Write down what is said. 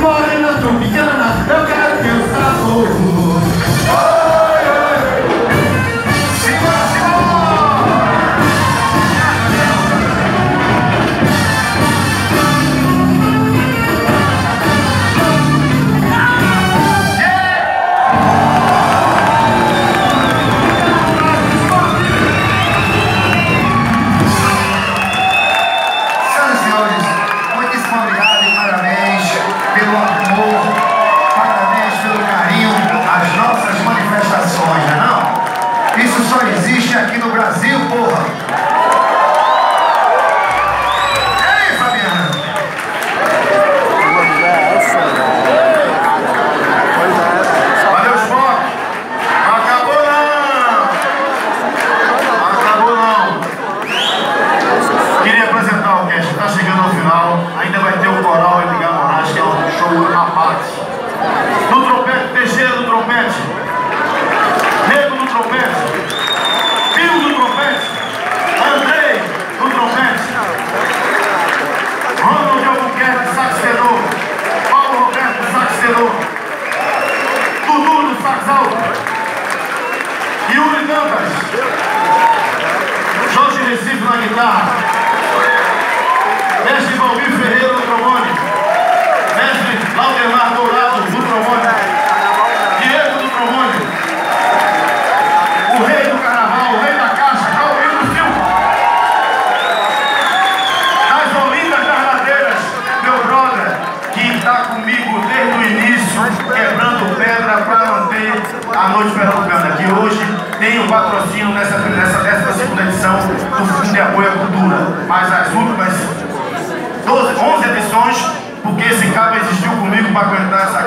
Corre los tropicanos. Marcos Yuri Dantas, Jorge Recife na guitarra, Mestre Valmir Ferreira no trombone, Mestre Laudemar Dourado no trombone, Diego do trombone, o rei do carnaval, o rei da caixa, Calvin do Silva, as Olindas Carnadeiras, meu brother, que está comigo desde o início, quebrando pedra para manter a noite pernambucana, que hoje tem o patrocínio nessa, nessa, nessa segunda edição do Fundo de Apoio à Cultura. Mas as últimas 12, 11 edições, porque esse cabo existiu comigo para aguentar essa